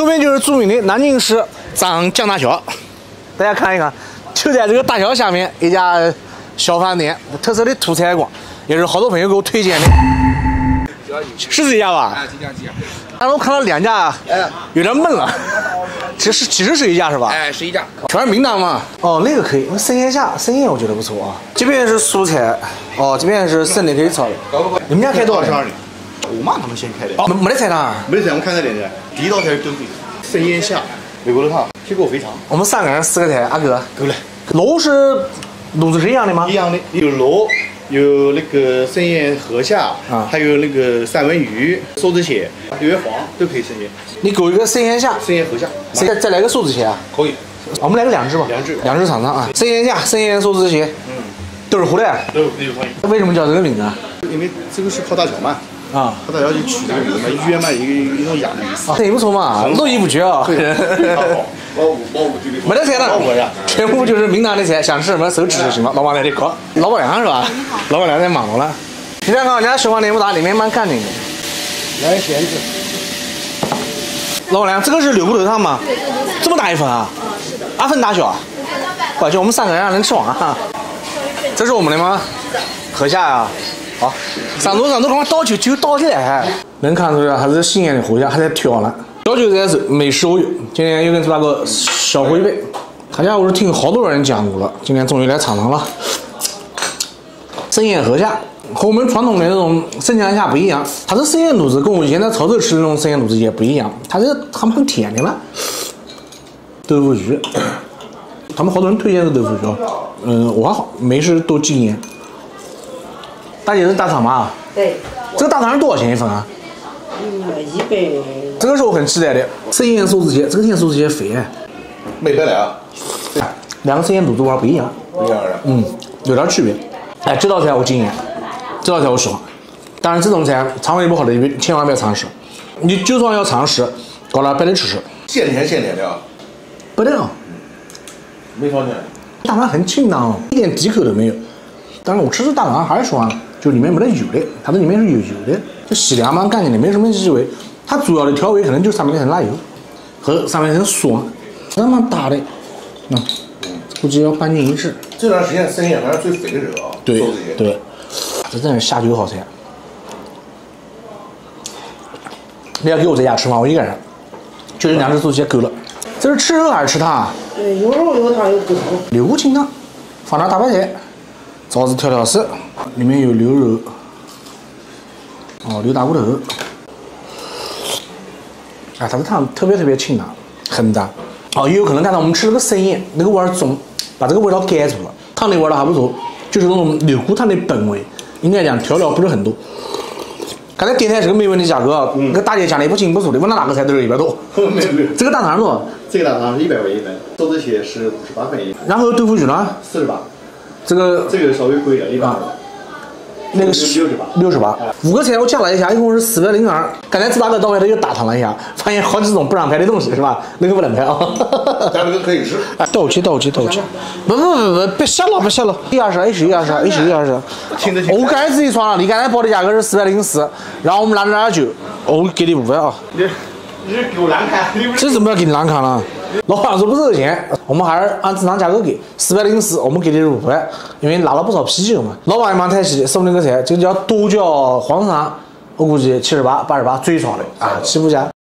后面就是著名的南京市长江大桥，大家看一看，就在这个大桥下面一家小饭店，特色的土菜馆，也是好多朋友给我推荐的，是这家吧？但是我看到两家，有点闷了。其实其实是一家是吧？哎，是一家，全是名单嘛。哦，那个可以，那生腌虾，生腌我觉得不错啊。这边是蔬菜，哦，这边是生的可以炒的。你们家开多少钱？我妈他们先开的。哦，没没得菜了？没得菜，我看看店的。第一道菜是炖鱼，生腌虾，美国的汤，铁锅肥肠。我们三个人四个菜，阿哥够了。螺是螺子是一样的吗？一样的，有螺，有那个生腌河虾，啊，还有那个三文鱼、梭子蟹、六月黄都可以生腌。你搞一个生腌虾，生腌河虾，再再来个梭子蟹啊？可以。我们来个两只吧，两只，两只尝尝啊！生腌虾，生腌梭子蟹，嗯，都是活的，都可以欢迎。为什么叫这个名字啊？因为这个是靠大桥嘛。啊，靠大桥就取这个名字嘛，约卖一个一种雅的意思。啊，这也不错嘛，络绎不绝啊。没得菜单包五呀，，全部就是名堂的菜，想吃什么手指就行了。老板在这搞，老板娘是吧？老板娘在忙活了。你看看人家小饭店不大，里面蛮干净的。来咸子，老板娘，这个是柳骨头汤吗？这么大一份啊？二份大小啊？我去，我们三个人能吃完啊？这是我们的吗？河虾呀、好，上桌上桌，赶快倒酒，酒倒起来。能看出来还是新鲜的河虾，还在挑呢。小酒在手，美食我有。今天又跟出来个小灰杯，他家我是听好多人讲过了，今天终于来尝尝了。生腌河虾和我们传统的那种生姜虾不一样，它这生腌卤子跟我以前在潮州吃的那种生腌卤子也不一样，它这个还蛮甜的了。豆腐鱼，他们好多人推荐这豆腐鱼啊，嗯，我还好，没事多禁言。大姐是大肠吗？对，这个大肠是多少钱一份啊？嗯，一百这个是我很期待的，生腌梭子蟹，这个鲜梭子蟹肥哎，没得来啊，两个生腌卤猪丸不一样，不一样的。嗯，有点区别。哎，这道菜我惊艳，这道菜我喜欢。当然，这种菜肠胃不好的你千万不要尝试。你就算要尝试，搞了不得吃吃，现甜现甜的啊，不得啊。没少甜。大肠很清淡哦，一点底口都没有。但是我吃这大肠还是喜欢，就里面没得油的，它这里面是有油的，就洗的还蛮干净的，没什么异味。它主要的调味可能就上面那层辣油和上面那层蒜，那么大的。嗯，估计要半斤一只。这段时间生意还是最肥的时候啊，对。对，这真是下酒好菜。你要给我在家吃吗？我一个人，就这两只素鸡够了。这是吃肉还是吃汤啊？对，有肉有汤有骨头。牛骨清汤，放点大白菜，枣子调调色，里面有牛肉，哦，牛大骨头。啊，它的汤特别特别清淡，很淡。哦，也有可能刚才我们吃那个生腌，那个味儿重，把这个味道盖住了。汤的味道还不错，就是那种牛骨汤的本味。应该讲调料不是很多。刚才点菜这个没问题，价格啊，那个大姐讲的不清不楚的，问了哪个菜都是一百多。没有没有，这个大肠多少？这个大肠是一百块一份，寿子蟹是五十八块一份，然后豆腐鱼呢？四十八，这个这个稍微贵了，一百二。那个六十八六十八，五个菜我加了一下，一共是四百零二。刚才朱大哥到外头又打探了一下，发现好几种不让拍的东西是吧？那个不能拍啊。咱这个可以吃。斗鸡斗鸡斗鸡，不不不不，别瞎了别瞎了，一二十，一十一二十，一十一二十。听得清我刚才自己算了，你刚才报的价格是四百零四，然后我们拿了点酒，我给你五百啊。你你给我难看，你不是这怎么要给你难看了？老板说不收钱，我们还是按正常价格给，四百零四，我们给你五百，因为拿了不少啤酒嘛。老板也蛮抬气的，送那个菜，就叫剁椒黄鳝，我估计七十八、八十八最爽的啊，起步价。